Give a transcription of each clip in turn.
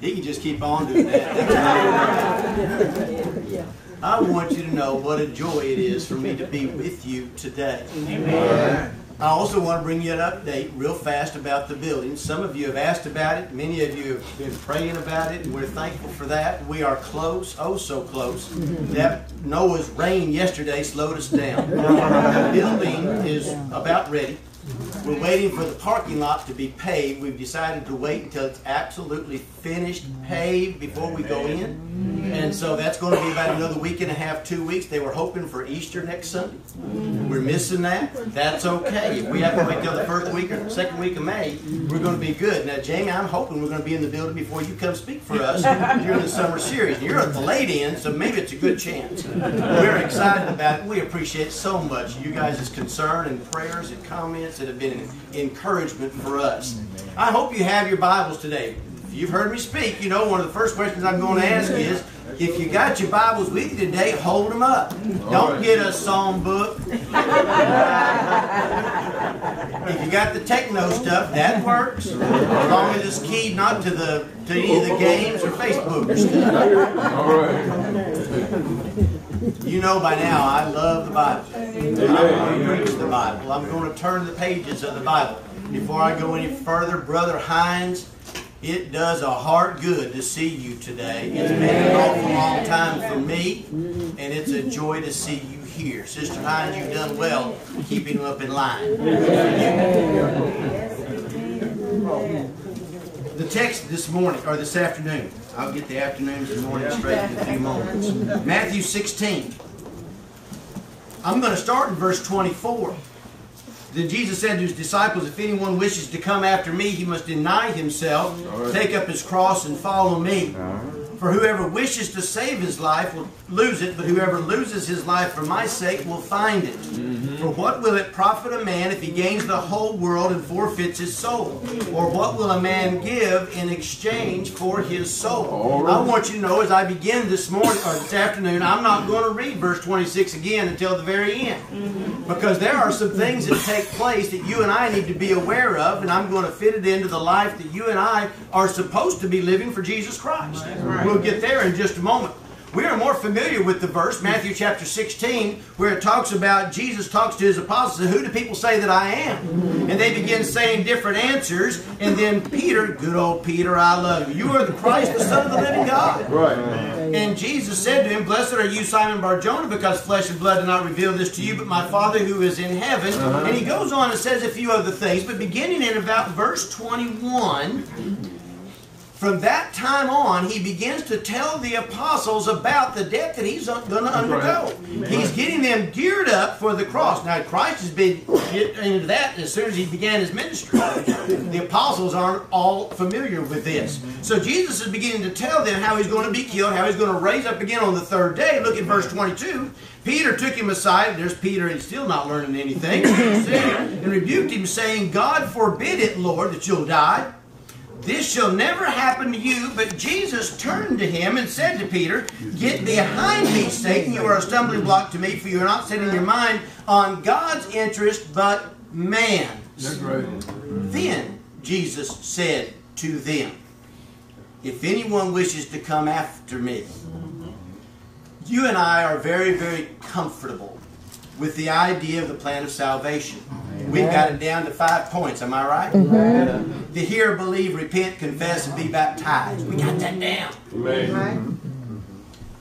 He can just keep on doing that. I want you to know what a joy it is for me to be with you today. Amen. I also want to bring you an update real fast about the building. Some of you have asked about it. Many of you have been praying about it, and we're thankful for that. We are close, oh so close. That Noah's rain yesterday slowed us down. The building is about ready. We're waiting for the parking lot to be paved. We've decided to wait until it's absolutely finished, paved before we go in. And so that's going to be about another week and a half, two weeks. They were hoping for Easter next Sunday. We're missing that. That's okay. If we have to wait till the first week or second week of May, we're going to be good. Now, Jamie, I'm hoping we're going to be in the building before you come speak for us during the summer series. You're at the late end, so maybe it's a good chance. We're excited about it. We appreciate so much you guys' concern and prayers and comments that have been an encouragement for us. I hope you have your Bibles today. If you've heard me speak, you know one of the first questions I'm going to ask is, if you got your Bibles with you today, hold them up. Don't get a psalm book. if you got the techno stuff, that works. As long as it's keyed not to the to any of the games or Facebook or stuff. All right. You know by now I love the Bible. The Bible. I'm going to turn the pages of the Bible. Before I go any further, Brother Hines, it does a heart good to see you today. It's been an awful long time for me, and it's a joy to see you here. Sister Hines, you've done well keeping up in line. The text this morning, or this afternoon, I'll get the afternoons and mornings straight in a few moments. Matthew 16. I'm going to start in verse 24. Then Jesus said to his disciples, If anyone wishes to come after me, he must deny himself, take up his cross, and follow me. For whoever wishes to save his life will lose it, but whoever loses his life for my sake will find it. Mm-hmm. For what will it profit a man if he gains the whole world and forfeits his soul? Or what will a man give in exchange for his soul? I want you to know as I begin this morning or this afternoon, I'm not going to read verse 26 again until the very end. Mm-hmm. Because there are some things that take place that you and I need to be aware of, and I'm going to fit it into the life that you and I are supposed to be living for Jesus Christ. We'll get there in just a moment. We are more familiar with the verse, Matthew chapter 16, where it talks about Jesus talks to his apostles, Who do people say that I am? And they begin saying different answers. And then Peter, good old Peter, I love you. You are the Christ, the Son of the living God. Right. And Jesus said to him, Blessed are you, Simon Barjona, because flesh and blood did not reveal this to you, but my Father who is in heaven. Uh-huh. And he goes on and says a few other things, but beginning in about verse 21. From that time on, he begins to tell the apostles about the death that he's going to undergo. He's getting them geared up for the cross. Now, Christ has been into that as soon as he began his ministry. The apostles aren't all familiar with this. So Jesus is beginning to tell them how he's going to be killed, how he's going to raise up again on the third day. Look at verse 22. Peter took him aside. There's Peter, and he's still not learning anything. and rebuked him, saying, God forbid it, Lord, that you'll die. This shall never happen to you. But Jesus turned to him and said to Peter, Get behind me, Satan. You are a stumbling block to me, for you are not setting your mind on God's interest, but man's. That's right. Then Jesus said to them, If anyone wishes to come after me, you and I are very, very comfortable with the idea of the plan of salvation. We've got it down to five points, am I right? Mm-hmm. To hear, believe, repent, confess, and be baptized. We got that down. Amen.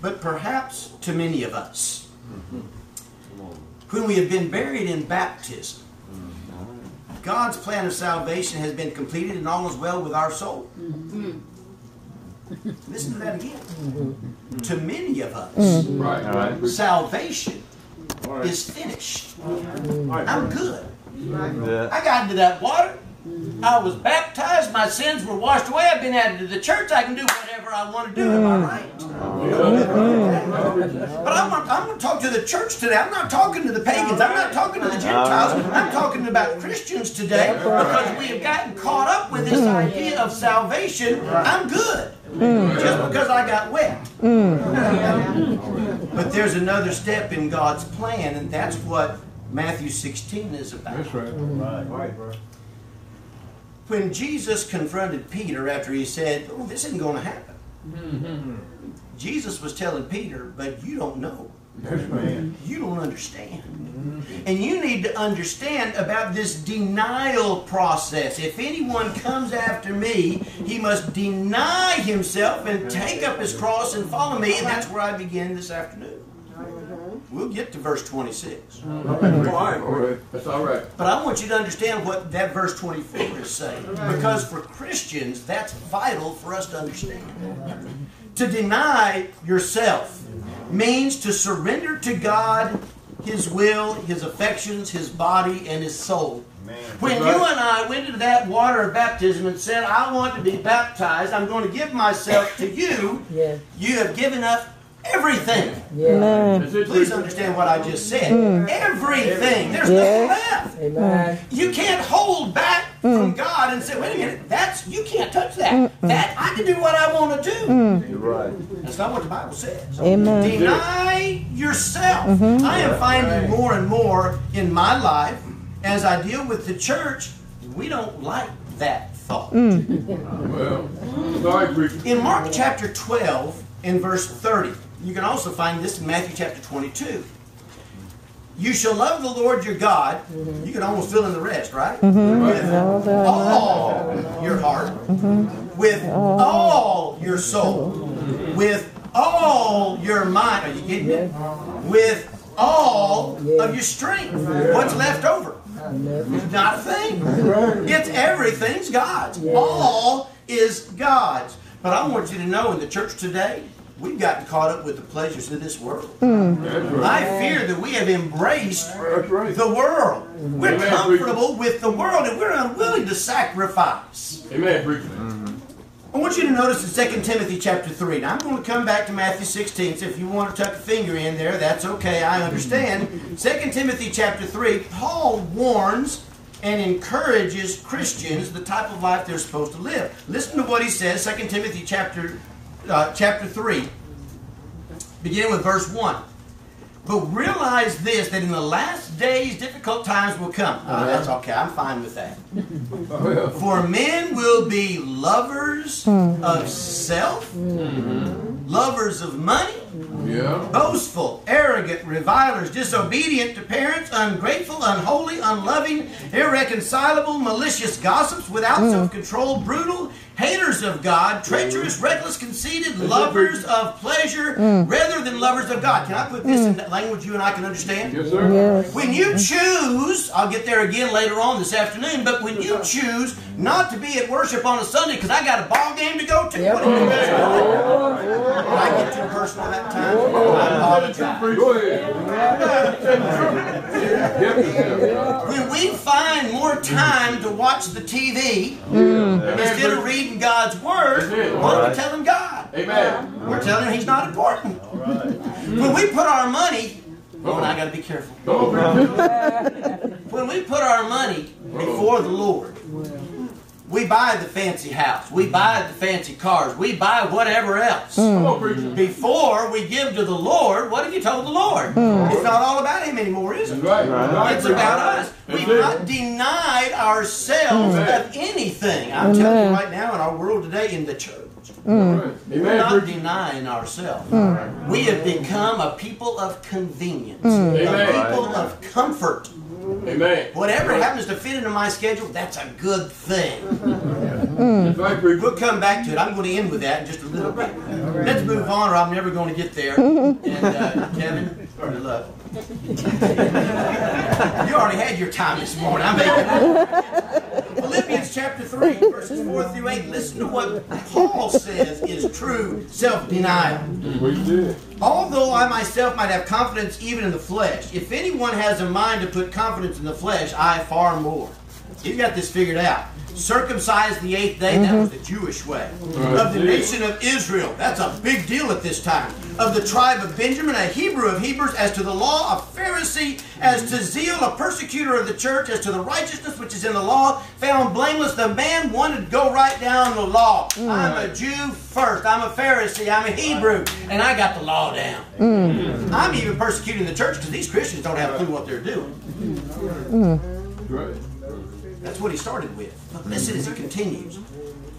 But perhaps to many of us, when we have been buried in baptism, God's plan of salvation has been completed and all is well with our soul. Mm-hmm. Listen to that again. Mm-hmm. To many of us, Right. Right. salvation All right. is finished. Right. I'm good. Yeah. I got into that water. I was baptized. My sins were washed away. I've been added to the church. I can do whatever I want to do. Am I mm. right? But I'm, I'm going to talk to the church today. I'm not talking to the pagans. I'm not talking to the Gentiles. I'm talking about Christians today because we have gotten caught up with this mm. idea of salvation. I'm good. Mm. Just because I got wet. But there's another step in God's plan, and that's what Matthew 16 is about. That's right. Right. Right. When Jesus confronted Peter after he said, Oh, this isn't going to happen, mm-hmm. Jesus was telling Peter, But you don't know. You don't understand. Mm-hmm. And you need to understand about this denial process. If anyone comes after me, he must deny himself and take up his cross and follow me. And that's where I begin this afternoon. We'll get to verse 26. All right. That's all right. But I want you to understand what that verse 24 is saying. Because for Christians, that's vital for us to understand. To deny yourself means to surrender to God His will, His affections, His body, and His soul. When you and I went into that water of baptism and said, I want to be baptized, I'm going to give myself to you, Yeah. you have given up everything. Yeah. Please understand what I just said. Hmm. Everything. There's Yes. nothing left. Amen. You can't hold back from hmm. God and say, wait a minute, that's you can't touch that. Hmm. That I can do what I want to do. You're right. That's not what the Bible says. Amen. Deny yourself. Mm-hmm. I am finding more and more in my life as I deal with the church, we don't like that thought. Ah, well, sorry, preacher. In Mark chapter 12 and verse 30, you can also find this in Matthew chapter 22. You shall love the Lord your God. You can almost fill in the rest, right? With all your heart, with all your soul, with all your mind. Are you getting it? With all of your strength. What's left over? Not a thing. It's everything's God's. All is God's. But I want you to know in the church today, we've gotten caught up with the pleasures of this world. That's right. I fear that we have embraced right. the world. We're Amen, comfortable with the world and we're unwilling to sacrifice. Amen, preacher. I want you to notice in 2 Timothy chapter 3. Now I'm going to come back to Matthew 16, so if you want to tuck a finger in there, that's okay, I understand. 2 Timothy chapter 3, Paul warns and encourages Christians the type of life they're supposed to live. Listen to what he says, 2 Timothy chapter, uh, chapter 3, beginning with verse 1. But realize this, that in the last days difficult times will come. Oh, that's okay, I'm fine with that. For men will be lovers hmm. of self, mm-hmm. lovers of money, yeah. boastful, arrogant, revilers, disobedient to parents, ungrateful, unholy, unloving, irreconcilable, malicious gossips, without hmm. self control, brutal, haters of God, treacherous, reckless, conceited, lovers of pleasure mm. rather than lovers of God. Can I put this in mm. language you and I can understand? Yes, sir. Yes. When you mm-hmm. choose, I'll get there again later on this afternoon, but when you choose not to be at worship on a Sunday because I got a ball game to go to, Yep. what do you do? Oh. Did I get too personal that time? I apologize. Go ahead. Yep, yep. When we find more time to watch the TV Amen, mm. instead of reading God's Word, what are we telling God? Amen. We're telling him He's not important. When we put our money, oh, and I got to be careful. Come. When we put our money before the Lord, we buy the fancy house, we buy the fancy cars, we buy whatever else. Mm. Preacher. Before we give to the Lord, what have you told the Lord? Mm. It's not all about Him anymore, is it? right. Right, It's about us. That's We've it. not denied ourselves Amen. of anything. I'm telling you right now in our world today, in the church, right. we're not denying ourselves. We have become a people of convenience, a Amen. people of comfort. Amen. Whatever happens to fit into my schedule, that's a good thing. That's right, preacher. We'll come back to it. I'm going to end with that in just a little bit. Let's move on, or I'm never going to get there. And uh, Kevin, good luck. you already had your time this morning. I'm making Chapter 3, verses 4 through 8. Listen to what Paul says is true self denial. Although I myself might have confidence even in the flesh, if anyone has a mind to put confidence in the flesh, I far more. He's got this figured out. Circumcised the eighth day, that was the Jewish way. Of the nation of Israel, that's a big deal at this time. Of the tribe of Benjamin, a Hebrew of Hebrews, as to the law, a Pharisee, as to zeal, a persecutor of the church, as to the righteousness which is in the law, found blameless. The man wanted to go right down the law. Mm. I'm a Jew first, I'm a Pharisee, I'm a Hebrew, and I got the law down. Mm. I'm even persecuting the church because these Christians don't have a clue what they're doing. That's right. That's what he started with. But listen as he continues.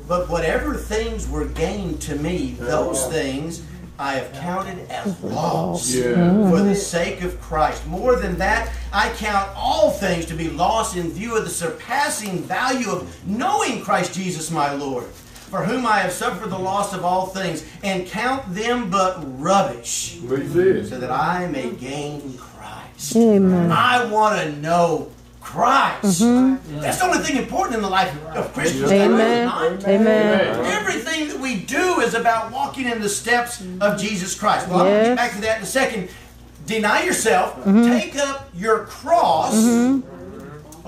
But whatever things were gained to me, those things I have counted as loss Yeah. for the sake of Christ. More than that, I count all things to be lost in view of the surpassing value of knowing Christ Jesus my Lord, for whom I have suffered the loss of all things, and count them but rubbish, What he said. so that I may gain Christ. Amen. I want to know Christ. Mm-hmm. That's the only thing important in the life of Christians. there is Amen. Amen. Everything that we do is about walking in the steps of Jesus Christ. Well, I'm going to get back to that in a second. Deny yourself, mm-hmm. take up your cross. Mm-hmm.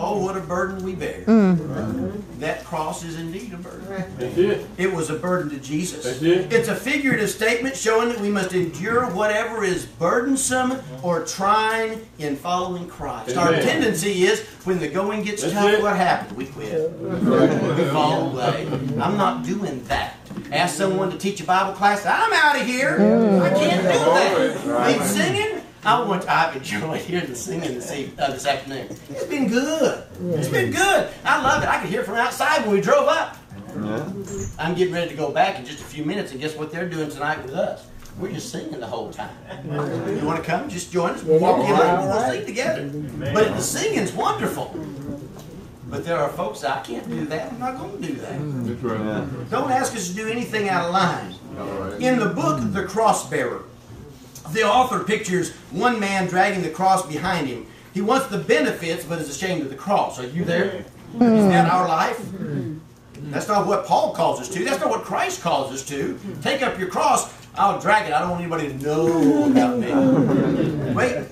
Oh, what a burden we bear. Mm. That cross is indeed a burden. That's it. It was a burden to Jesus. That's it. It's a figurative statement showing that we must endure whatever is burdensome or trying in following Christ. Our tendency is when the going gets That's tough, it. what happens? We quit. We fall away. I'm not doing that. Ask someone to teach a Bible class. I'm out of here. Mm. I can't do that. Lead singing. I want. to, I've enjoyed hearing the singing this, eve- uh, this afternoon. It's been good. It's been good. I love it. I could hear from outside when we drove up. I'm getting ready to go back in just a few minutes, and guess what they're doing tonight with us? We're just singing the whole time. You want to come? Just join us. We'll walk in and we'll sing together. But the singing's wonderful. But there are folks I can't do that. I'm not going to do that. Don't ask us to do anything out of line. In the book, The Cross Bearer, the author pictures one man dragging the cross behind him. He wants the benefits, but is ashamed of the cross. Are you there? Hmm. Is that our life? That's not what Paul calls us to. That's not what Christ calls us to. Take up your cross. I'll drag it. I don't want anybody to know about me. Wait.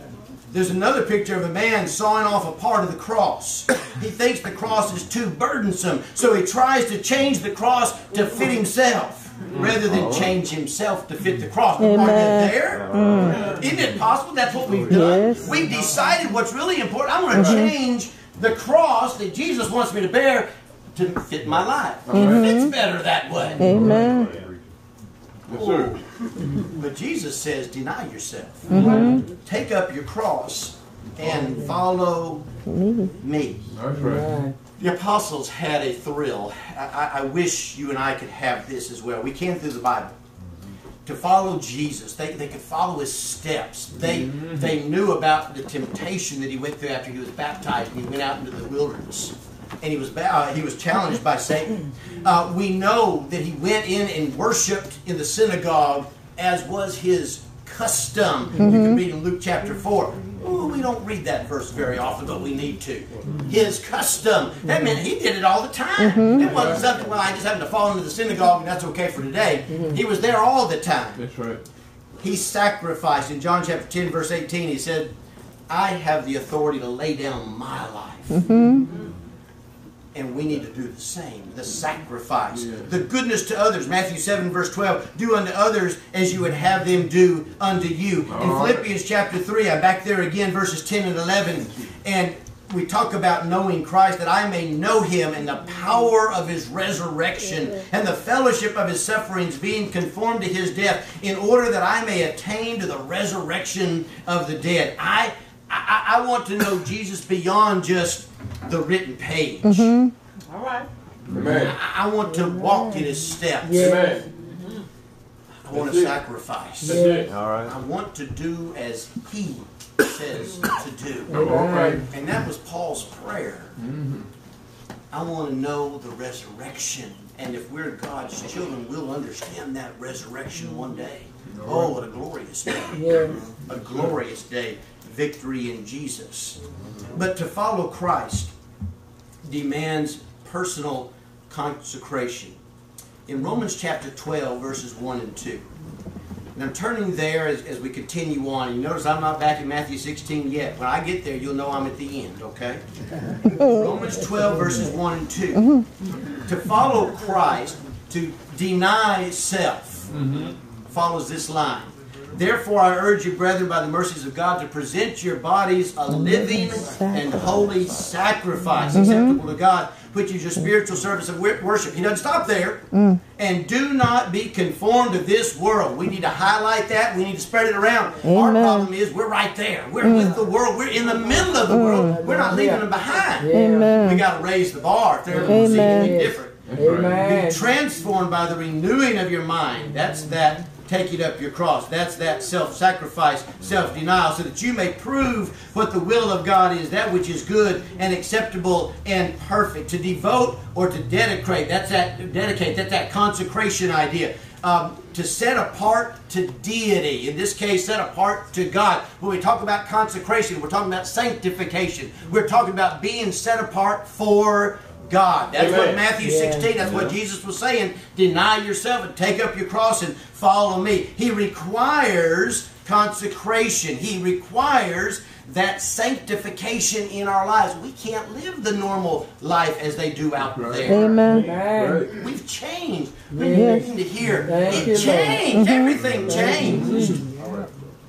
There's another picture of a man sawing off a part of the cross. He thinks the cross is too burdensome, so he tries to change the cross to fit himself rather than oh. change himself to fit the cross. Are you Amen. there? Mm. Isn't it possible that's what we've done? Yes. We've decided what's really important. I'm going to mm-hmm. change the cross that Jesus wants me to bear to fit my life. It fits better that way. Amen. Yes. But Jesus says, deny yourself. Mm-hmm. Take up your cross and follow me. That's right. The apostles had a thrill. I, I, I wish you and I could have this as well. We can through the Bible. To follow Jesus, they, they could follow his steps. They they knew about the temptation that he went through after he was baptized and he went out into the wilderness. And he was uh, he was challenged by Satan. Uh, we know that he went in and worshipped in the synagogue as was his custom. You can read in Luke chapter 4. Ooh, we don't read that verse very often, but we need to. His custom. That meant he did it all the time. Mm-hmm. It wasn't something, well, I just happened to fall into the synagogue and that's okay for today. Mm-hmm. He was there all the time. That's right. He sacrificed. In John chapter 10, verse 18, he said, I have the authority to lay down my life. Mm-hmm. And we need to do the same. The sacrifice. Yeah. The goodness to others. Matthew 7, verse 12. Do unto others as you would have them do unto you. In All right. Philippians chapter 3, I'm back there again, verses 10 and 11. And we talk about knowing Christ, that I may know him and the power of his resurrection and the fellowship of his sufferings, being conformed to his death, in order that I may attain to the resurrection of the dead. I, I, I want to know Jesus beyond just the written page. Mm-hmm. Amen. I, I want to walk in his steps. Amen. I want That's to it. sacrifice. That's it. All right. I want to do as he says to do. All right. And that was Paul's prayer. Mm-hmm. I want to know the resurrection. And if we're God's children, we'll understand that resurrection one day. Mm-hmm. Oh, what a glorious day. A glorious day. Victory in Jesus. But to follow Christ demands personal consecration. In Romans chapter 12, verses 1 and 2. And I'm turning there as, as we continue on. You notice I'm not back in Matthew 16 yet. When I get there, you'll know I'm at the end, okay? Romans 12, verses 1 and 2. Mm-hmm. To follow Christ, to deny self, mm-hmm. follows this line Therefore, I urge you, brethren, by the mercies of God, to present your bodies a living and holy sacrifice, acceptable to God, which is your spiritual service of worship. He doesn't stop there. And do not be conformed to this world. We need to highlight that. We need to spread it around. Our problem is we're right there. We're with the world. We're in the middle of the world. We're not leaving them behind. Amen. We got to raise the bar if they're going to see anything different. Amen. Be transformed by the renewing of your mind. That's that taking up your cross. That's that self-sacrifice, self-denial, so that you may prove what the will of God is, that which is good and acceptable and perfect. To devote or to dedicate. That's that dedicate. That's that consecration idea. Um, to set apart to deity. In this case, set apart to God. When we talk about consecration, we're talking about sanctification. We're talking about being set apart for God. That's what Amen. Matthew 16, that's what Jesus was saying. Deny yourself and take up your cross and follow me. He requires consecration. He requires that sanctification in our lives. We can't live the normal life as they do out Right. there. Amen. Right. We've changed. We Yes. need to hear. Thank it you, Lord. changed. Mm-hmm. Everything changed.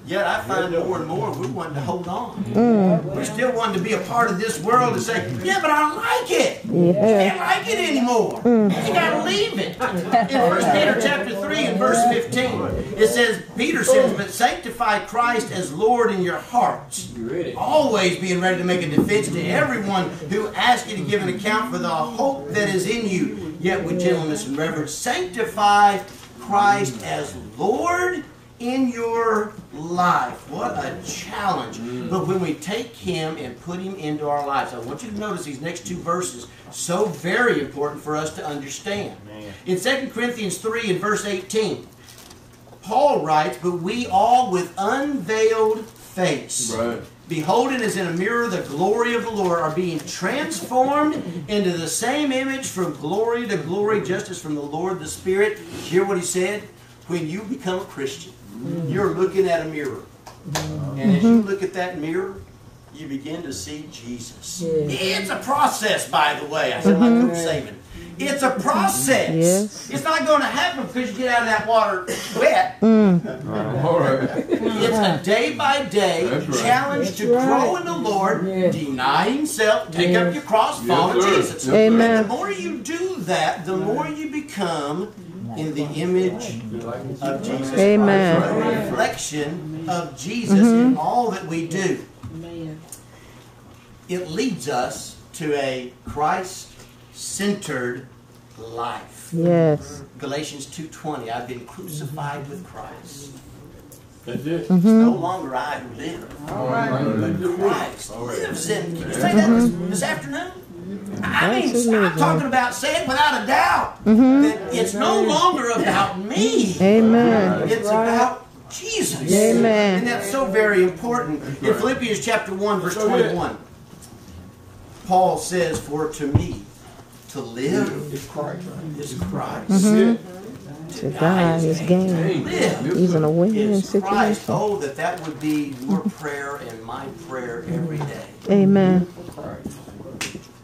Yet I find more and more we're wanting to hold on. Mm. We're still wanting to be a part of this world and say, yeah, but I don't like it. Yeah. I Can't like it anymore. Mm. You gotta leave it. In 1 Peter chapter 3 and verse 15, it says, Peter says, but sanctify Christ as Lord in your hearts. Always being ready to make a defense to everyone who asks you to give an account for the hope that is in you, yet with gentleness and reverence. Sanctify Christ as Lord in your life. What a challenge. Mm. But when we take him and put him into our lives, I want you to notice these next two verses, so very important for us to understand. In 2 Corinthians 3 and verse 18, Paul writes, But we all with unveiled face. Right. Beholding as in a mirror the glory of the Lord are being transformed into the same image from glory to glory, just as from the Lord the Spirit. Hear what he said? When you become a Christian, Mm-hmm. you're looking at a mirror. Mm-hmm. And as you mm-hmm. look at that mirror, you begin to see Jesus. It's a process, by the way. I said like Coach Saban. It's a process. Yes. It's not going to happen because you get out of that water wet. Mm. All right. It's a day by day right. challenge to That's grow in the Lord, Yes. deny himself, take Yes. up your cross, Yes, follow sir. Jesus. Yes. Amen. And the more you do that, the more you become in the image of Jesus. Amen. Christ, a reflection of Jesus in mm-hmm. all that we do. Man. It leads us to a Christ-centered life. Yes. Galatians 2:20, I've been crucified with Christ. That's it. It's no longer I who live, All right. but Christ lives in me. Can you say that this, mm-hmm. this afternoon? I mean, I'm Absolutely. talking about saying without a doubt mm-hmm. that it's no longer about me. Amen. It's about Jesus. Amen. And that's so very important. In Philippians chapter 1, verse 21, Paul says, For to me, to live It's Christ. is Christ. Mm-hmm. To die is gain. He's in a win-win Christ. situation. Oh, that that would be your prayer and my prayer every day. Amen.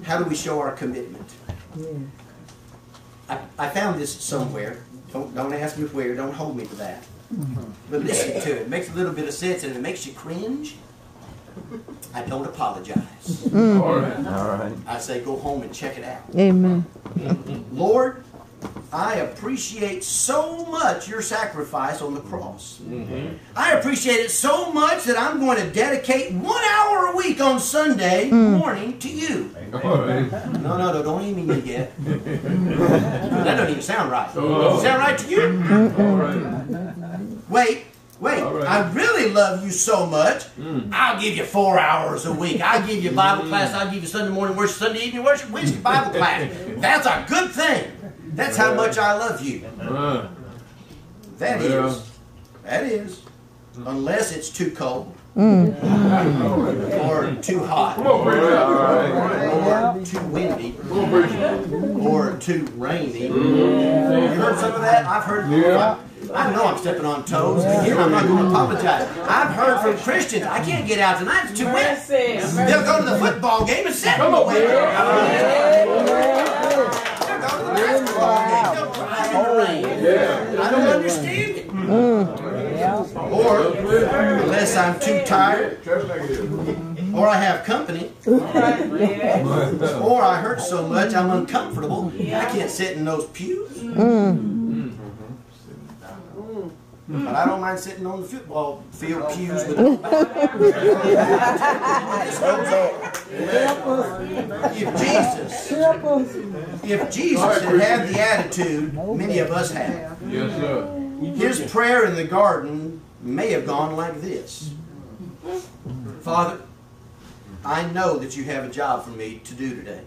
How do we show our commitment? I, I found this somewhere. Don't, don't ask me where. Don't hold me to that. But listen to it. It makes a little bit of sense and if it makes you cringe. I don't apologize. Mm. All right. All right. I say go home and check it out. Amen. Lord, I appreciate so much your sacrifice on the cross. Mm-hmm. I appreciate it so much that I'm going to dedicate one hour a week on Sunday hmm. morning to you. All right. No, no, no, don't even me yet. that doesn't even sound right. Oh. Sound right to you? Mm-hmm. All right. Wait, wait. All right. I really love you so much. Mm. I'll give you four hours a week. I'll give you Bible mm. class. I'll give you Sunday morning worship, Sunday evening worship, Wednesday Bible class. That's a good thing. That's how much I love you. Uh, That Yeah. is. That is. Unless it's too cold. Or too hot. come on, preacher. All right. Or too windy. Come on, preacher. Or too rainy. You heard some of that? I've heard. Yeah. I know I'm stepping on toes. Again, I'm not going to apologize. I've heard from Christians, I can't get out tonight. It's too wet. They'll go to the football game and sit in Come the wet. In the rain. I don't understand it. Or, unless I'm too tired, or I have company, or I hurt so much I'm uncomfortable, I can't sit in those pews. Mm. Mm. But I don't mind sitting on the football field pews with If Jesus, if Jesus had had the attitude many of us have, Yes, sir. his prayer in the garden may have gone like this Father, I know that you have a job for me to do today.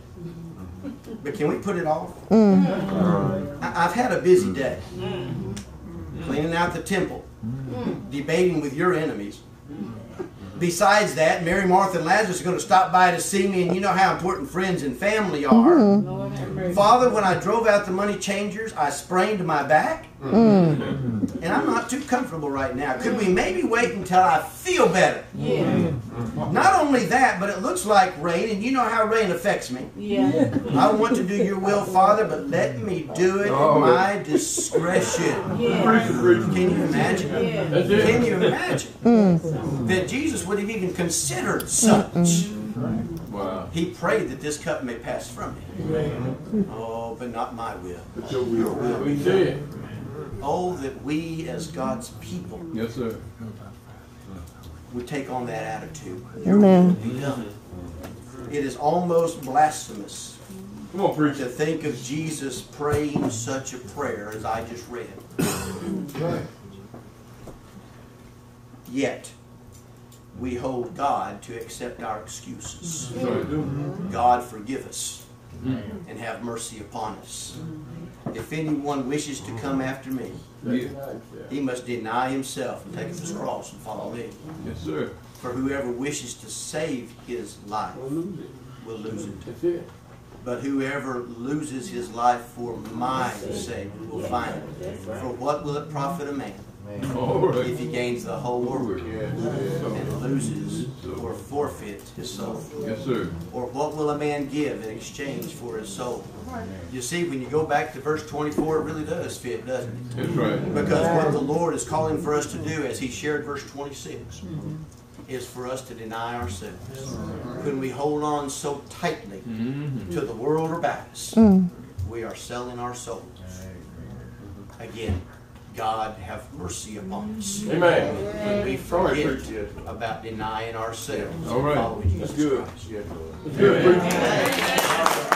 But can we put it off? Mm. I- I've had a busy day. Mm. Cleaning out the temple, mm. debating with your enemies. Besides that, Mary, Martha, and Lazarus are going to stop by to see me, and you know how important friends and family are. Mm-hmm. Father, when I drove out the money changers, I sprained my back, mm. Mm. And I'm not too comfortable right now. Could we maybe wait until I feel better? Yeah. Not only that, but it looks like rain, and you know how rain affects me. Yeah. I want to do your will, Father, but let me do it at oh. my discretion. Preach it, preach it. Can you imagine? That's it. Can you imagine that Jesus would have even considered such? Mm-hmm. Wow. He prayed that this cup may pass from me. Oh, but not my will. Your will. We see it. Oh, that we as God's people Yes, sir. would take on that attitude. Amen. It is almost blasphemous Come on, preach to think of Jesus praying such a prayer as I just read. Yet, we hold God to accept our excuses. That's what I do. God forgive us and have mercy upon us. If anyone wishes to come after me, he must deny himself and take up his cross and follow me. Yes, sir. For whoever wishes to save his life will lose it. That's it. But whoever loses his life for my sake will find it. For what will it profit a man if he gains the whole world and loses or forfeits his soul? Yes, sir. Or what will a man give in exchange for his soul? You see, when you go back to verse 24, it really does fit, doesn't it? That's right. Because what the Lord is calling for us to do, as He shared verse 26, mm-hmm. Is for us to deny ourselves. When we hold on so tightly mm-hmm. to the world about us, mm. we are selling our souls. Again, God have mercy upon us. Amen. When we Sorry, forget about denying ourselves All right. and right. following That's good. Christ. Good, preacher.